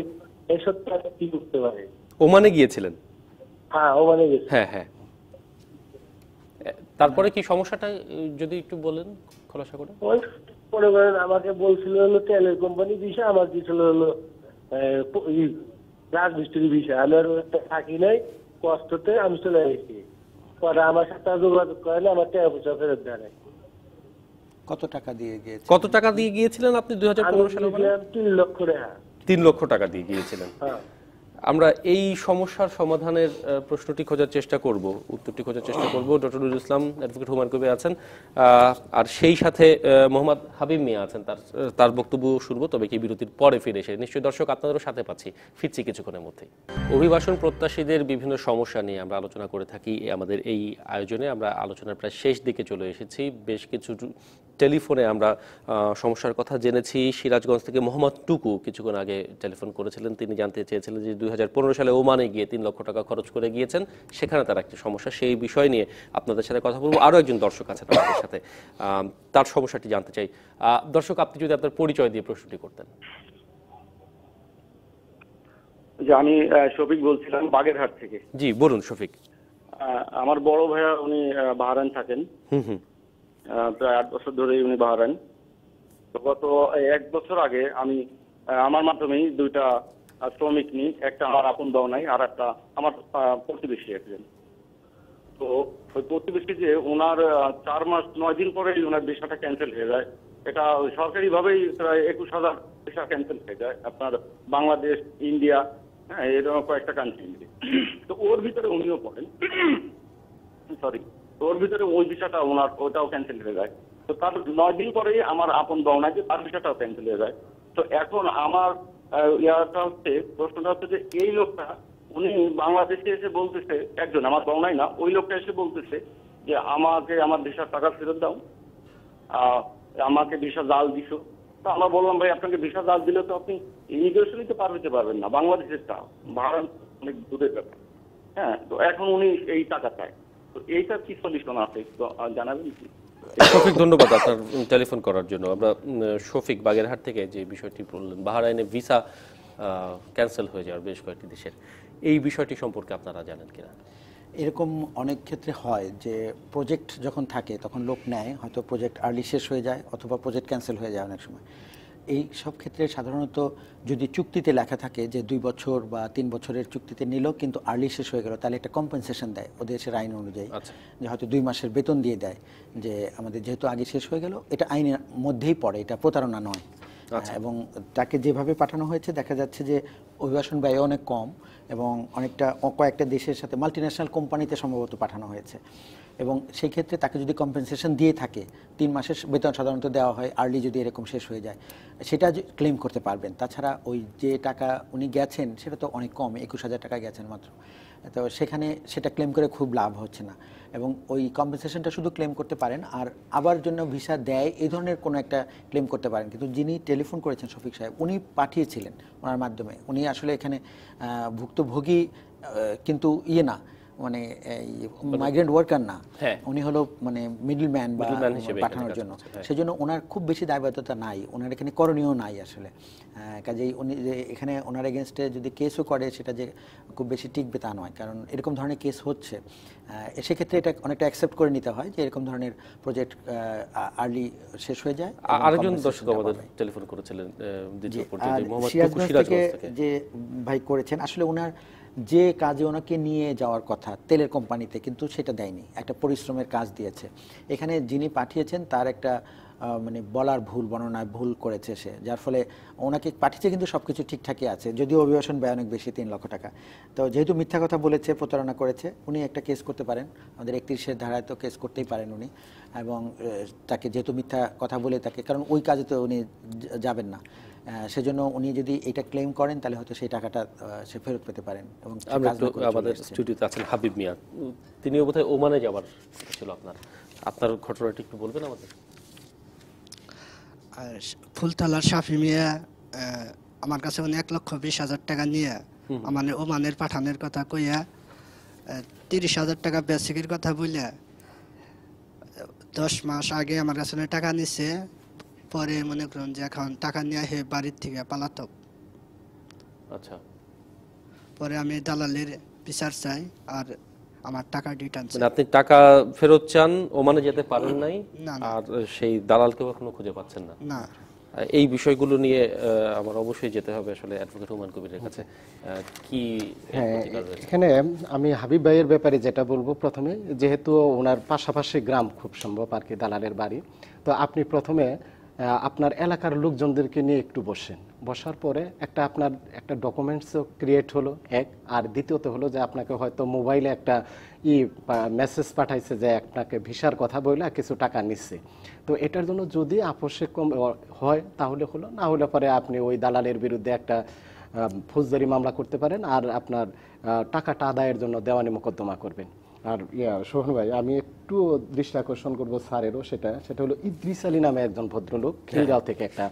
এই সত্যি আমি কি করতে পারি? ওমানে গিয়েছিলেন? হ্যাঁ ওমানে গেছি হ্যাঁ হ্যাঁ। তারপরে কি সমস্যাটা যদি একটু বলেন খোলাসা করে? মনে করেন আমাকে বলছিল হলো তেলের কোম্পানি বিষয় আমার দিয়েছিল হলো রাজমিস্ত্রি বিষয়। আমি আর থাকি নাই কষ্টতে আমি চলে গেছি। পরে আমার সাথে আর যোগাযোগ করে না আমার টাকা পয়সা ফেরত দেয় নাই। কত টাকা দিয়ে গিয়েছিলেন? কত টাকা দিয়ে গিয়েছিলেন আপনি দুই হাজার পনেরো সালে ওমানে? তিন লক্ষ টাকা। তিন লক্ষ টাকা দিয়ে গিয়েছিলেন। হ্যাঁ। আমরা এই সমস্যার সমাধানের প্রশ্নটি খোঁজার চেষ্টা করব, উত্তরটি খোঁজার চেষ্টা করব। ডক্টর নুরুল ইসলাম অ্যাডভোকেট হুমায়ুন কবির আছেন আর সেই সাথে মোহাম্মদ হাবিব মিয়া আছেন, তার তার বক্তব্য শুনব, তবে কি বিরতির পরে ফিরে এসে। নিশ্চয়ই দর্শক আপনাদেরও সাথে পাচ্ছি, ফিরছি কিছুক্ষণের মধ্যেই। অভিবাসন প্রত্যাশীদের বিভিন্ন সমস্যা নিয়ে আমরা আলোচনা করে থাকি আমাদের এই আয়োজনে। আমরা আলোচনার প্রায় শেষ দিকে চলে এসেছি। বেশ কিছু টেলিফোনে আমরা সমস্যার কথা জেনেছি। সিরাজগঞ্জ থেকে মোহাম্মদ টুকু কিছুক্ষণ আগে টেলিফোন করেছিলেন। তিনি জানতে চেয়েছিলেন যে দুই হাজার পনেরো সালে ওমানে গিয়ে তিন লক্ষ টাকা খরচ করে গিয়েছেন। সেখানে তার একটি সমস্যা। সেই বিষয় নিয়ে আপনাদের সাথে কথা বলব। আরও একজন দর্শক আছেন আমাদের সাথে। তার সমস্যাটি জানতে চাই। আহ, দর্শক আপনি যদি আপনার পরিচয় দিয়ে প্রশ্নটি করতেন। যে আমি শফিক বলছিলাম বাগেরহাট থেকে। জি বলুন শফিক। আমার বড় ভাইয়া উনি বাহারান থাকেন। হুম হুম। প্রায় আট বছর ধরেই উনি বাহারান। তো গত এক বছর আগে আমি আমার মাধ্যমেই দুইটা শ্রমিক নিই একটা আমার আপন দাও নাই, আর একটা আমার প্রতিবেশী একজন। তো ওই প্রতিবেশী যে ওনার চার মাস, নয় দিন পরেই ওনার ভিসাটা ক্যান্সেল হয়ে যায়। এটা সরকারি ভাবেই প্রায় একুশ হাজার ভিসা ক্যান্সেল হয়ে যায়। আপনার বাংলাদেশ, ইন্ডিয়া হ্যাঁ এরকম কয়েকটা কান্ট্রি তো ওর ভিতরে উনিও পড়েন। (coughs) সরি ওর ভিতরে ওই ভিসাটা ওনার, ওটাও ক্যান্সেল হয়ে যায়। তো তার নয় দিন পরেই আমার আপন দৌড়ায় যে তার ভিসাটাও ক্যান্সেল হয়ে যায়। তো এখন আমার ইয়াটা হচ্ছে, প্রশ্নটা হচ্ছে যে এই লোকটা, উনি বাংলাদেশে এসে বলতেছে, একজন, আমার দৌড়াই না, ওই লোকটা এসে বলতেছে যে আমাকে আমার ভিসার টাকা ফেরত দাও আমাকে ভিসা জাল দিছো। তো আমরা বললাম, ভাই, আপনাকে ভিসা জাল দিলে তো আপনি ইমিগ্রেশনই তো পার হতে পারবেন না। বাংলাদেশের টা ভাড়া অনেক দূরের ব্যাপার। হ্যাঁ তো এখন উনি এই টাকা চায়। তো এইটা কি সলিউশন আছে? একটু জানাবেন কি? শফিক ধন্যবাদ আপনার টেলিফোন করার জন্য। আমরা শফিক বাগেরহাট থেকে যে বিষয়টি বললেন বাহারাইনে ভিসা ক্যান্সেল হয়ে যাওয়ার বেশ কয়েকটি দেশের। এই বিষয়টি সম্পর্কে আপনারা জানেন কিনা? এরকম অনেক ক্ষেত্রে হয় যে প্রজেক্ট যখন থাকে তখন লোক নেয় হয়তো প্রজেক্ট আর্লি শেষ হয়ে যায় অথবা প্রজেক্ট ক্যান্সেল হয়ে যায় অনেক সময়। এই সব ক্ষেত্রে সাধারণত যদি চুক্তিতে লেখা থাকে যে দুই বছর বা তিন বছরের চুক্তিতে নিল কিন্তু আর্লি শেষ হয়ে গেল তাহলে একটা কম্পেনসেশন দেয় ওদের দেশের আইন অনুযায়ী। আচ্ছা। যে হয়তো দুই মাসের বেতন দিয়ে দেয় যে আমাদের যেহেতু আগে শেষ হয়ে গেল এটা আইনের মধ্যেই পড়ে এটা প্রতারণা নয়। এবং তাকে যেভাবে পাঠানো হয়েছে দেখা যাচ্ছে যে অভিবাসন ব্যয় অনেক কম এবং অনেকটা কয়েকটা দেশের সাথে মাল্টিন্যাশনাল কোম্পানিতে সম্ভবত পাঠানো হয়েছে। এবং সেই ক্ষেত্রে তাকে যদি কম্পেনসেশন দিয়ে থাকে, তিন মাসের বেতন সাধারণত দেওয়া হয় আর্লি যদি এরকম শেষ হয়ে যায়, সেটা ক্লেম করতে পারবেন। তাছাড়া ওই যে টাকা উনি গেছেন, সেটা তো অনেক কম, একুশ হাজার টাকা গেছেন মাত্র। তো সেখানে সেটা ক্লেম করে খুব লাভ হচ্ছে না। এবং ওই কম্পেনসেশনটা শুধু ক্লেম করতে পারেন, আর আবার জন্য ভিসা দেয়, এই ধরনের কোনো একটা ক্লেম করতে পারেন। কিন্তু যিনি টেলিফোন করেছেন শফিক সাহেব, উনি পাঠিয়েছিলেন ওনার মাধ্যমে। উনি আসলে এখানে ভুক্তভোগী কিন্তু ইয়ে না মানে মাইগ্রেন্ট ওয়ার্কার না হ্যাঁ। উনি হলো মানে মিডল ম্যান বা পাঠানোর জন্য। হ্যাঁ। সেজন্য ওনার খুব বেশি দায়বদ্ধতা নাই ওনার এখানে করণীয় নাই আসলে। কাজেই উনি যে এখানে ওনার এগেনস্টে যদি কেসও করে সেটা যে খুব বেশি টিকবে তা নয় কারণ এরকম ধরনের কেস হচ্ছে। সেক্ষেত্রে এটা অনেকটা অ্যাকসেপ্ট করে নিতে হয় যে এরকম ধরনের প্রজেক্ট আর্লি শেষ হয়ে যায় আরেকজন দর্শক আমাদের টেলিফোন করেছিলেন যে ভাই করেছেন আসলে ওনার যে কাজে ওনাকে নিয়ে যাওয়ার কথা তেলের কোম্পানিতে, কিন্তু সেটা দেয়নি, একটা পরিশ্রমের কাজ দিয়েছে। এখানে যিনি পাঠিয়েছেন, তার একটা মানে বলার ভুল, বর্ণনায় ভুল করেছে সে, যার ফলে ওনাকে পাঠিয়েছে, কিন্তু সব কিছু ঠিকঠাকই আছে, যদিও অভিবাসন ব্যয় অনেক বেশি, তিন লক্ষ টাকা। তো যেহেতু মিথ্যা কথা বলেছে, প্রতারণা করেছে, উনি একটা কেস করতে পারেন, আমাদের একত্রিশের ধারায় তো কেস করতেই পারেন উনি, এবং তাকে যেহেতু মিথ্যা কথা বলে তাকে কারণ ওই কাজে তো উনি যাবেন না। সেজন্য উনি যদি এটা ক্লেম করেন তাহলে হয়তো সেই টাকাটা সে ফেরত পেতে পারেন এবং আমরা আমাদের স্টুডিওতে আছেন হাবিব মিয়া। তিনিও বোধহয় ওমানে যাওয়ার ছিল আপনার। আপনার ঘটনাটি একটু বলবেন আমাদের? আর ফুলতলার সাফি মিয়া আমার কাছে উনি এক লক্ষ বিশ হাজার টাকা নিয়ে আমার ওমানের পাঠানের কথা কইয়া তিরিশ হাজার টাকা বেসিকের কথা বলে দশ মাস আগে আমার কাছে টাকা নিছে। পরে মনে করুন যে এখন টাকা নিয়ে হে বাড়ির থেকে পালাতক। আচ্ছা। পরে আমি দালালের বিচার চাই আর আমার টাকা রিটার্ন মানে আপনি টাকা ফেরত চান ওমানে যেতে পারেন নাই। আর সেই দালালকেও এখনও খুঁজে পাচ্ছেন না? না। এই বিষয়গুলো নিয়ে আমার অবশ্যই যেতে হবে আসলে অ্যাডভোকেট হুমায়ুন কবিরের কাছে। কি হ্যাঁ এখানে আমি হাবিব ভাইয়ের ব্যাপারে যেটা বলব প্রথমে যেহেতু ওনার পাশাপাশি গ্রাম খুব সম্ভব আর কি দালালের বাড়ি। তো আপনি প্রথমে আপনার এলাকার লোকজনদেরকে নিয়ে একটু বসেন। বসার পরে একটা আপনার একটা ডকুমেন্টসও ক্রিয়েট হলো, এক। আর দ্বিতীয়ত হলো যে আপনাকে হয়তো মোবাইলে একটা ই মেসেজ পাঠাইছে যে আপনাকে ভিসার কথা বলে কিছু টাকা নিচ্ছে তো এটার জন্য যদি আপসে কম হয়, তাহলে হলো, না হলে পরে আপনি ওই দালালের বিরুদ্ধে একটা ফৌজদারি মামলা করতে পারেন। আর আপনার টাকাটা আদায়ের জন্য দেওয়ানি মোকদ্দমা করবেন। আর ইয়া সোহন ভাই আমি একটু দৃষ্টি আকর্ষণ করব স্যারেরও সেটা। সেটা হলো ইদ্রিস আলী নামে একজন ভদ্রলোক খিলগাঁও থেকে একটা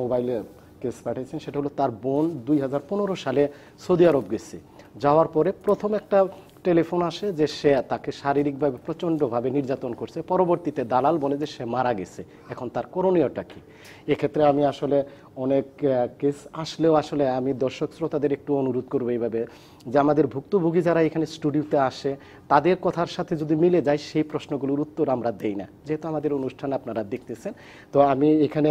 মোবাইলে কেস পাঠিয়েছেন। সেটা হলো তার বোন দুই হাজার পনেরো সালে সৌদি আরব গেছে। যাওয়ার পরে প্রথম একটা টেলিফোন আসে যে সে তাকে শারীরিকভাবে প্রচণ্ডভাবে নির্যাতন করছে। পরবর্তীতে দালাল বলে যে সে মারা গেছে। এখন তার করণীয়টা কি? এক্ষেত্রে আমি আসলে অনেক কেস আসলেও আসলে আমি দর্শক শ্রোতাদের একটু অনুরোধ করব এইভাবে, যে আমাদের ভুক্তভোগী যারা এখানে স্টুডিওতে আসে, তাদের কথার সাথে যদি মিলে যায়, সেই প্রশ্নগুলোর উত্তর আমরা দেই না। যেহেতু আমাদের অনুষ্ঠান আপনারা দেখতেছেন, তো আমি এখানে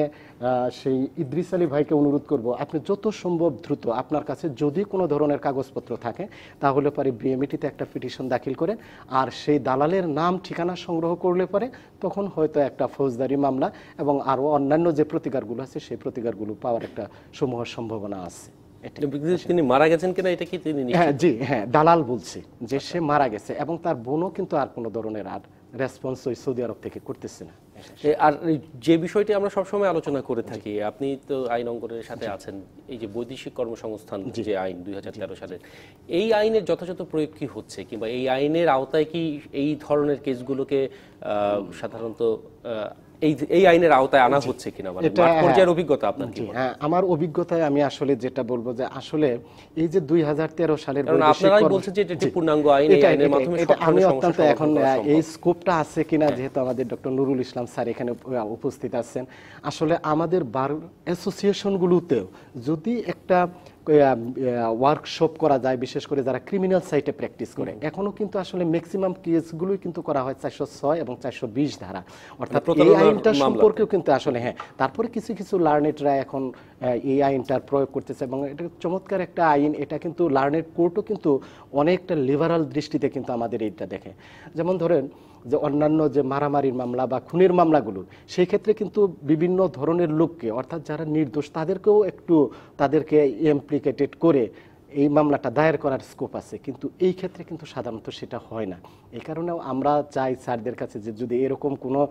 সেই ইদ্রিস আলী ভাইকে অনুরোধ করব, আপনি যত সম্ভব দ্রুত আপনার কাছে যদি কোনো ধরনের কাগজপত্র থাকে, তাহলে পরে বিএমইটিতে একটা পিটিশন দাখিল করেন, আর সেই দালালের নাম, ঠিকানা সংগ্রহ করলে পরে, তখন হয়তো একটা ফৌজদারি মামলা এবং আরও অন্যান্য যে প্রতিকারগুলো আছে, সেই প্রতিকারগুলো পাওয়ার একটা সমূহ সম্ভাবনা আছে। তিনি মারা গেছেন কিনা এটা কি তিনি হ্যাঁ জি হ্যাঁ দালাল বলছে যে সে মারা গেছে এবং তার বোনও কিন্তু আর কোনো ধরনের আর রেসপন্স ওই সৌদি আরব থেকে করতেছে না। আর যে বিষয়টি আমরা সবসময় আলোচনা করে থাকি আপনি তো আইন অঙ্গনের সাথে আছেন এই যে বৈদেশিক কর্মসংস্থান যে আইন দুই হাজার তেরো সালের এই আইনের যথাযথ প্রয়োগ কি হচ্ছে? কিংবা এই আইনের আওতায় কি এই ধরনের কেসগুলোকে আহ, সাধারণত আহ, এই এই আইনের আওতায় আনা হচ্ছে কিনা মানে মাঠ পর্যায়ের অভিজ্ঞতা আপনার কি হয়? হ্যাঁ আমার অভিজ্ঞতায় আমি আসলে যেটা বলব যে আসলে এই যে দুই সালের কারণ বৈদেশিক আপনারাই বলছেন যে এটা পূর্ণাঙ্গ আইন, এই আইনের মাধ্যমে এটা আমি অত্যন্ত এখন এই স্কোপটা আছে কিনা যেহেতু আমাদের ডক্টর নুরুল ইসলাম স্যার এখানে উপস্থিত আছেন। আসলে আমাদের বার অ্যাসোসিয়েশনগুলোতেও যদি একটা ওয়ার্কশপ করা যায় বিশেষ করে যারা ক্রিমিনাল সাইটে প্র্যাকটিস করে এখনও কিন্তু আসলে ম্যাক্সিমাম কেসগুলোই কিন্তু করা হয় চারশো ছয় এবং চারশো বিশ ধারা। অর্থাৎ আইনটা সম্পর্কেও কিন্তু আসলে হ্যাঁ। তারপরে কিছু কিছু লার্নেটরা এখন এই আইনটার প্রয়োগ করতেছে এবং এটা চমৎকার একটা আইন এটা কিন্তু লার্নেট কোর্টও কিন্তু অনেকটা লিবারাল দৃষ্টিতে কিন্তু আমাদের এইটা দেখে। যেমন ধরেন যে অন্যান্য যে মারামারির মামলা বা খুনের মামলাগুলো সেই ক্ষেত্রে কিন্তু বিভিন্ন ধরনের লোককে অর্থাৎ যারা নির্দোষ তাদেরকেও একটু তাদেরকে ইমপ্লিকেটেড করে এই মামলাটা দায়ের করার স্কোপ আছে কিন্তু এই ক্ষেত্রে কিন্তু সাধারণত সেটা হয় না। এই কারণেও আমরা চাই স্যারদের কাছে যে যদি এরকম কোনো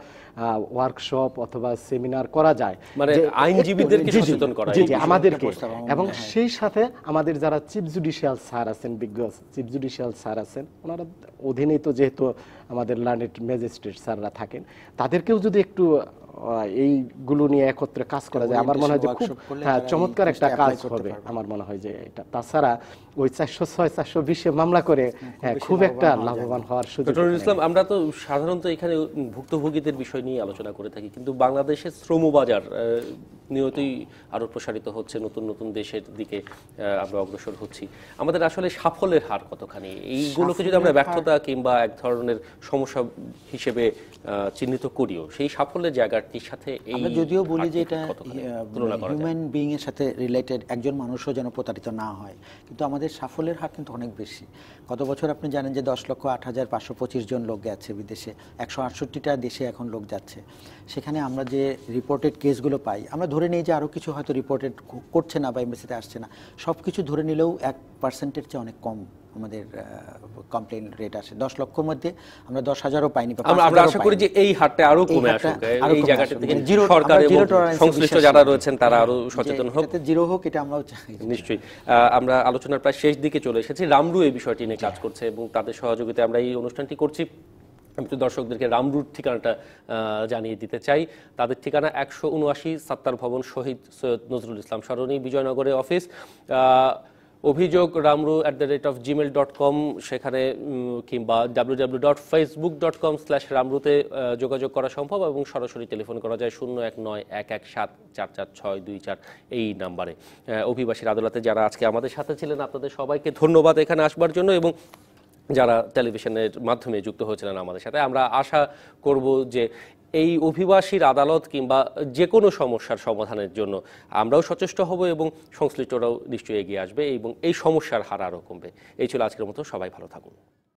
ওয়ার্কশপ অথবা সেমিনার করা যায় মানে আইনজীবীদেরকে জি, সচেতন করা জি জি আমাদেরকে। এবং হ্যাঁ। সেই সাথে আমাদের যারা চিফ জুডিশিয়াল স্যার আছেন বিজ্ঞ চিফ জুডিশিয়াল স্যার আছেন ওনারা অধীনেই তো যেহেতু আমাদের লার্নেট ম্যাজিস্ট্রেট স্যাররা থাকেন তাদেরকেও যদি একটু এইগুলো নিয়ে একত্রে কাজ করা যায়। আমার মনে হয় যে খুব হ্যাঁ, চমৎকার একটা কাজ হবে। আমার মনে হয় যে এটা। তাছাড়া ওই চারশো ছয় চারশো বিশে মামলা করে হ্যাঁ, খুব একটা লাভবান হওয়ার সুযোগ ইসলাম আমরা তো সাধারণত এখানে ভুক্তভোগীদের বিষয় নিয়ে আলোচনা করে থাকি কিন্তু বাংলাদেশের শ্রমবাজার আহ, নিয়তই আরও প্রসারিত হচ্ছে নতুন নতুন দেশের দিকে আহ, আমরা অগ্রসর হচ্ছি। আমাদের আসলে সাফল্যের হার কতখানি? এইগুলোকে যদি আমরা ব্যর্থতা কিংবা এক ধরনের সমস্যা হিসেবে চিহ্নিত করিও। সেই সাফল্যের জায়গাটির সাথে এই আমরা যদিও বলি যে এটা কতখানি তুলনা করা যায়? হিউম্যান বিইং এর সাথে রিলেটেড একজন মানুষও যেন প্রতারিত না হয়। কিন্তু আমাদের সাফল্যের হার কিন্তু অনেক বেশি। গত বছর আপনি জানেন যে দশ লক্ষ আট হাজার পাঁচশো পঁচিশ জন লোক গেছে বিদেশে। একশো আটষট্টিটা দেশে এখন লোক যাচ্ছে। সেখানে আমরা যে রিপোর্টেড কেসগুলো পাই আমরা ধরে নিই যে আরও কিছু হয়তো রিপোর্টেড করছে না বা এমবেসিতে আসছে না। সব কিছু ধরে নিলেও এক পার্সেন্টের চেয়ে অনেক কম। আমাদের কমপ্লেন রেট আসে দশ লক্ষর মধ্যে আমরা দশ হাজারও পাইনি আমরা আশা করি যে এই হারটা আরও কমে আসুক। এই জায়গাটা থেকে মানে সরকার এবং সংশ্লিষ্ট যারা রয়েছেন তারা আরও সচেতন হোক। জিরো হোক এটা আমরাও চাই। নিশ্চয়ই। আমরা আলোচনার প্রায় শেষ দিকে চলে এসেছি। রামরু এই বিষয়টি নিয়ে কাজ করছে এবং তাদের সহযোগিতায় আমরা এই অনুষ্ঠানটি করছি। আমি তো দর্শকদেরকে রামরুর ঠিকানাটা আহ, জানিয়ে দিতে চাই। তাদের ঠিকানা একশো উনআশি সাত্তার ভবন শহীদ সৈয়দ নজরুল ইসলাম সরণি বিজয়নগরের অফিস। আহ, অভিযোগ Ramru at the rate of Gmail dot com সেখানে কিংবা W W dot Facebook dot com slash রামরুতে যোগাযোগ করা সম্ভব এবং সরাসরি টেলিফোন করা যায় শূন্য এক নয় এক এক সাত চার চার ছয় দুই চার এই নাম্বারে। অভিবাসীর আদালতে যারা আজকে আমাদের সাথে ছিলেন, আপনাদের সবাইকে ধন্যবাদ এখানে আসবার জন্য এবং যারা টেলিভিশনের মাধ্যমে যুক্ত হয়েছিলেন আমাদের সাথে, আমরা আশা করব যে এই অভিবাসীর আদালত কিংবা যে কোনো সমস্যার সমাধানের জন্য আমরাও সচেষ্ট হব এবং সংশ্লিষ্টরাও নিশ্চয়ই এগিয়ে আসবে এবং এই সমস্যার হার আরও কমবে। এই ছিল আজকের মতো। সবাই ভালো থাকুন।